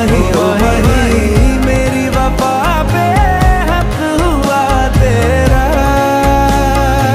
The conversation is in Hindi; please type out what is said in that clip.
ही।